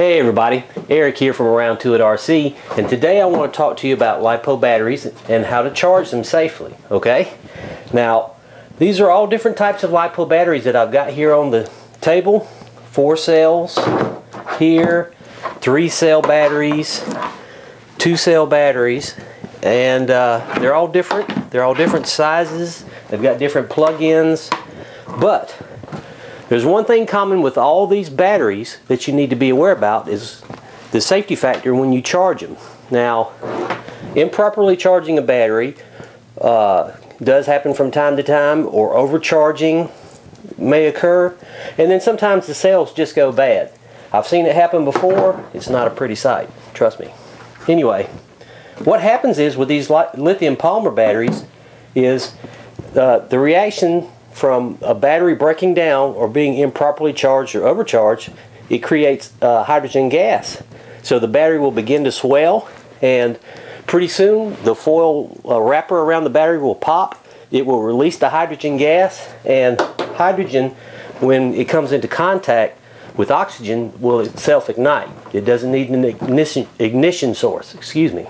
Hey everybody, Eric here from Around 2 at RC and today I want to talk to you about LiPo batteries and how to charge them safely, okay? Now, these are all different types of LiPo batteries that I've got here on the table. Four cells here, three cell batteries, two cell batteries, and uh, they're all different. They're all different sizes. They've got different plug-ins, but there's one thing common with all these batteries that you need to be aware about is the safety factor when you charge them. Now, improperly charging a battery uh, does happen from time to time or overcharging may occur and then sometimes the cells just go bad. I've seen it happen before. It's not a pretty sight. Trust me. Anyway, what happens is with these lithium polymer batteries is uh, the reaction from a battery breaking down or being improperly charged or overcharged, it creates uh, hydrogen gas. So the battery will begin to swell and pretty soon the foil uh, wrapper around the battery will pop. It will release the hydrogen gas and hydrogen when it comes into contact with oxygen will itself ignite. It doesn't need an ignition, ignition source, excuse me.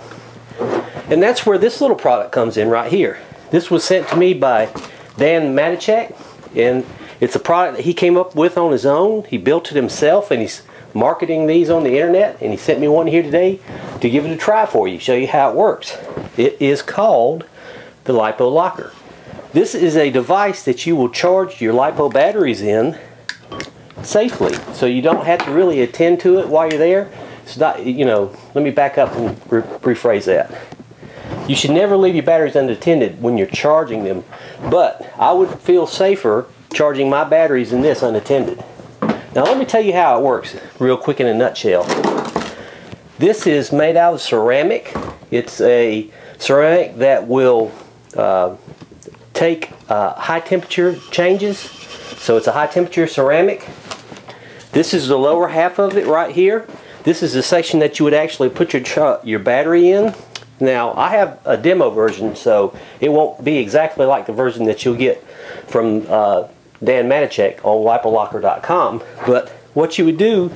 And that's where this little product comes in right here. This was sent to me by Dan Matichak, and it's a product that he came up with on his own. He built it himself, and he's marketing these on the internet, and he sent me one here today to give it a try for you, show you how it works. It is called the LiPo Locker. This is a device that you will charge your LiPo batteries in safely, so you don't have to really attend to it while you're there. It's not, you know, let me back up and re rephrase that. You should never leave your batteries unattended when you're charging them, but I would feel safer charging my batteries in this unattended. Now let me tell you how it works real quick in a nutshell. This is made out of ceramic. It's a ceramic that will uh, take uh, high temperature changes. So it's a high temperature ceramic. This is the lower half of it right here. This is the section that you would actually put your, your battery in. Now, I have a demo version, so it won't be exactly like the version that you'll get from uh, Dan Matichak on lipolocker.com. But what you would do,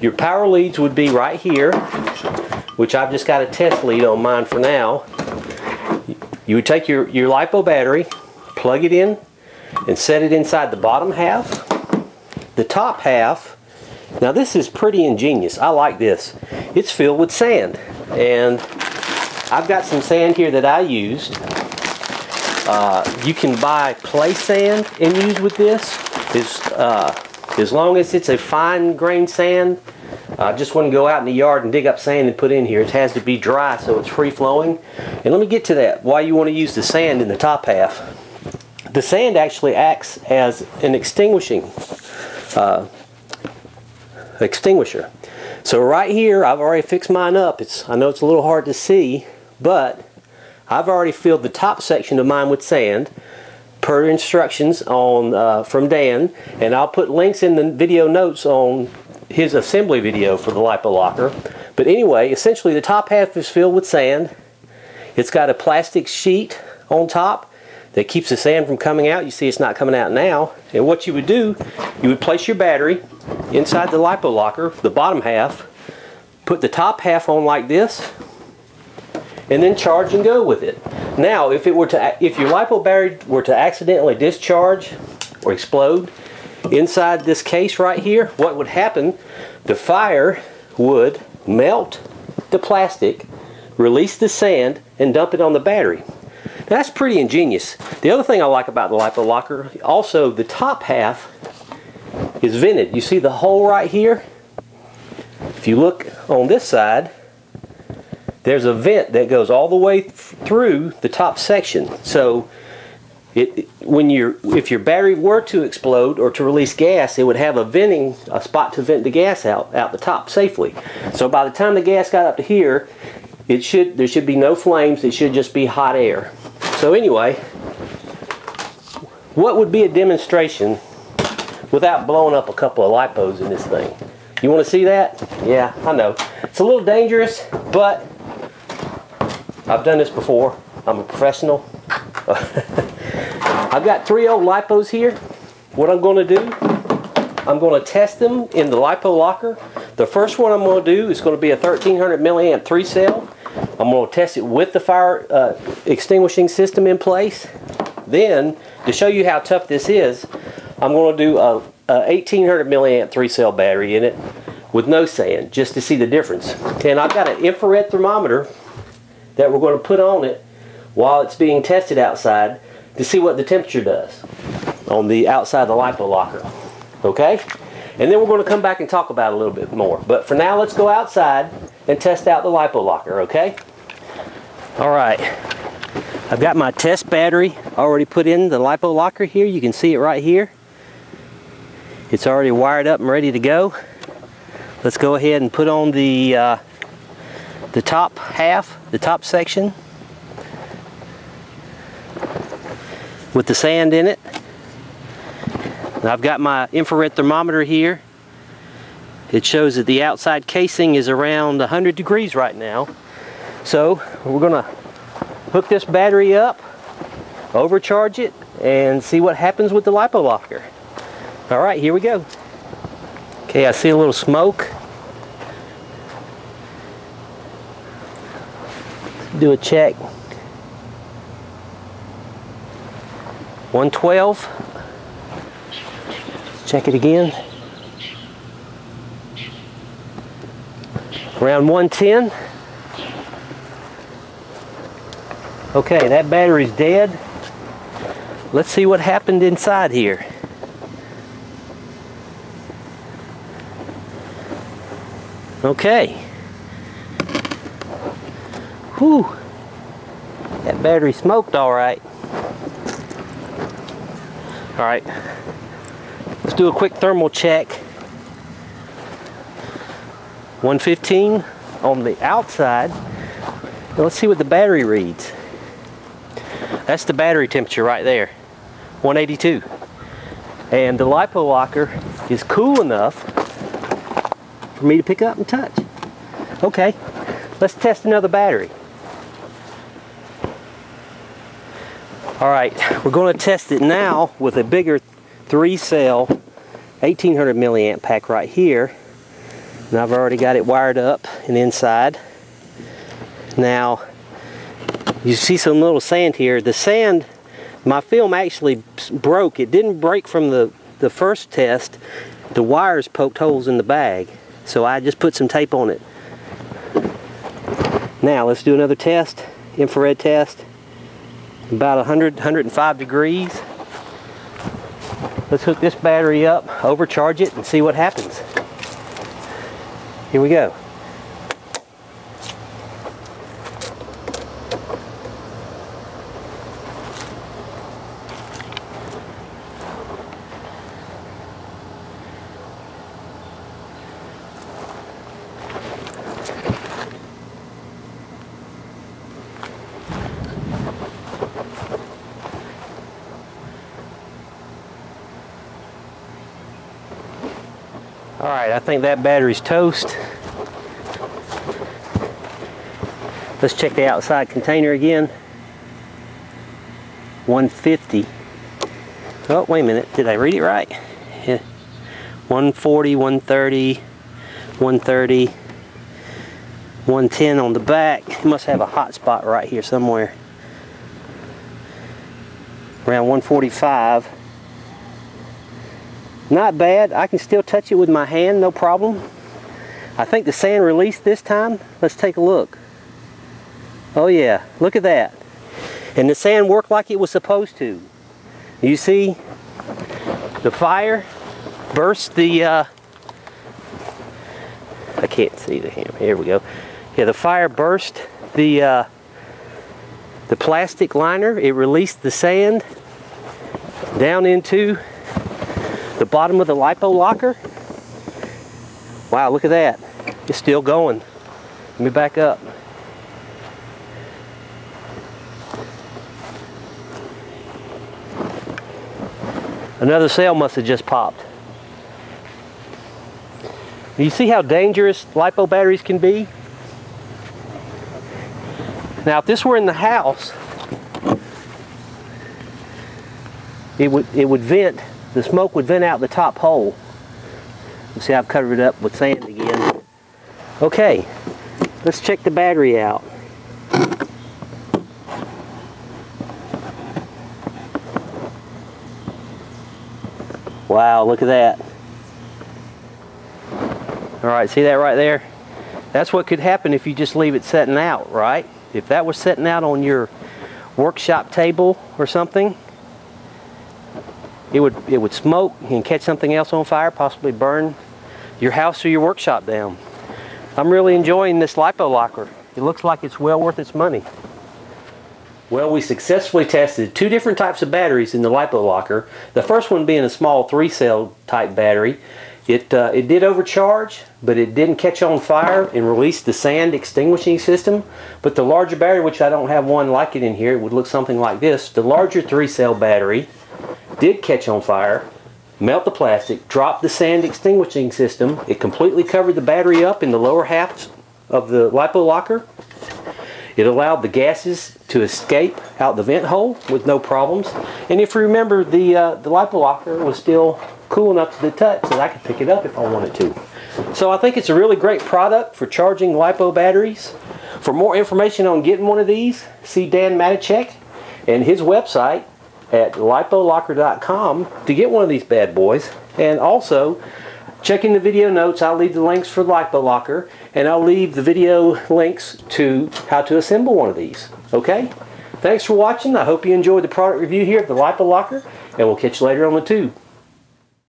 your power leads would be right here, which I've just got a test lead on mine for now. You would take your, your LiPo battery, plug it in, and set it inside the bottom half. The top half, now this is pretty ingenious. I like this. It's filled with sand. And I've got some sand here that I used. Uh, you can buy play sand and use with this. As, uh, as long as it's a fine grain sand, I just want to go out in the yard and dig up sand and put in here. It has to be dry so it's free flowing. And let me get to that, why you want to use the sand in the top half. The sand actually acts as an extinguishing uh, extinguisher. So right here, I've already fixed mine up. It's I know it's a little hard to see, but I've already filled the top section of mine with sand per instructions on uh, from Dan. And I'll put links in the video notes on his assembly video for the LiPo locker. But anyway essentially the top half is filled with sand. It's got a plastic sheet on top that keeps the sand from coming out. You see it's not coming out now. And what you would do you would place your battery inside the LiPo locker the bottom half put the top half on like this and then charge and go with it. Now, if it were to, if your LiPo battery were to accidentally discharge or explode inside this case right here, what would happen? The fire would melt the plastic, release the sand, and dump it on the battery. That's pretty ingenious. The other thing I like about the LiPo locker, also the top half is vented. You see the hole right here? If you look on this side, there's a vent that goes all the way through the top section. So it, when you if your battery were to explode or to release gas, it would have a venting, a spot to vent the gas out, out the top safely. So by the time the gas got up to here, it should there should be no flames, it should just be hot air. So anyway, what would be a demonstration without blowing up a couple of lipos in this thing? You want to see that? Yeah, I know. It's a little dangerous, but I've done this before. I'm a professional. I've got three old lipos here. What I'm going to do, I'm going to test them in the lipo locker. The first one I'm going to do is going to be a 1300 milliamp 3 cell. I'm going to test it with the fire uh, extinguishing system in place. Then, to show you how tough this is, I'm going to do a, a 1800 milliamp 3 cell battery in it with no sand, just to see the difference. And I've got an infrared thermometer that we're going to put on it while it's being tested outside to see what the temperature does on the outside of the LiPo locker. Okay? And then we're going to come back and talk about it a little bit more. But for now, let's go outside and test out the LiPo locker, okay? All right. I've got my test battery already put in the LiPo locker here. You can see it right here. It's already wired up and ready to go. Let's go ahead and put on the uh, the top half, the top section with the sand in it. Now I've got my infrared thermometer here. It shows that the outside casing is around 100 degrees right now. So we're gonna hook this battery up, overcharge it, and see what happens with the LiPo locker. All right, here we go. Okay, I see a little smoke. Do a check. 112. Check it again. Around 110. Okay, that battery's dead. Let's see what happened inside here. Okay. Whew. That battery smoked all right. All right. Let's do a quick thermal check. 115 on the outside. Now let's see what the battery reads. That's the battery temperature right there. 182. And the LiPo locker is cool enough for me to pick up and touch. Okay, let's test another battery. All right, we're going to test it now with a bigger three cell 1800 milliamp pack right here. And I've already got it wired up and inside. Now, you see some little sand here. The sand, my film actually broke. It didn't break from the, the first test. The wires poked holes in the bag. So I just put some tape on it. Now let's do another test, infrared test. About 100, 105 degrees. Let's hook this battery up, overcharge it, and see what happens. Here we go. All right, I think that battery's toast. Let's check the outside container again. 150. Oh, wait a minute. Did I read it right? Yeah. 140, 130, 130, 110 on the back. It must have a hot spot right here somewhere. Around 145. Not bad. I can still touch it with my hand, no problem. I think the sand released this time. Let's take a look. Oh yeah, look at that. And the sand worked like it was supposed to. You see the fire burst the, uh, I can't see the hammer, here we go. Yeah, the fire burst the, uh, the plastic liner. It released the sand down into the bottom of the LiPo locker. Wow, look at that. It's still going. Let me back up. Another cell must have just popped. You see how dangerous LiPo batteries can be? Now if this were in the house, it would, it would vent the smoke would vent out the top hole. You see I've covered it up with sand again. Okay, let's check the battery out. Wow, look at that. All right, see that right there? That's what could happen if you just leave it setting out, right? If that was setting out on your workshop table or something, it would it would smoke and catch something else on fire, possibly burn your house or your workshop down. I'm really enjoying this lipo locker. It looks like it's well worth its money. Well, we successfully tested two different types of batteries in the lipo locker. The first one being a small three cell type battery. It, uh, it did overcharge, but it didn't catch on fire and release the sand extinguishing system. But the larger battery, which I don't have one like it in here, it would look something like this. The larger three cell battery did catch on fire, melt the plastic, drop the sand extinguishing system. It completely covered the battery up in the lower half of the lipo locker. It allowed the gases to escape out the vent hole with no problems. And if you remember, the, uh, the lipo locker was still cool enough to the touch that I could pick it up if I wanted to. So I think it's a really great product for charging LiPo batteries. For more information on getting one of these, see Dan Matichek and his website at lipolocker.com to get one of these bad boys. And also, check in the video notes. I'll leave the links for Lipo Locker, and I'll leave the video links to how to assemble one of these. Okay? Thanks for watching. I hope you enjoyed the product review here at the Lipo Locker, and we'll catch you later on the tube.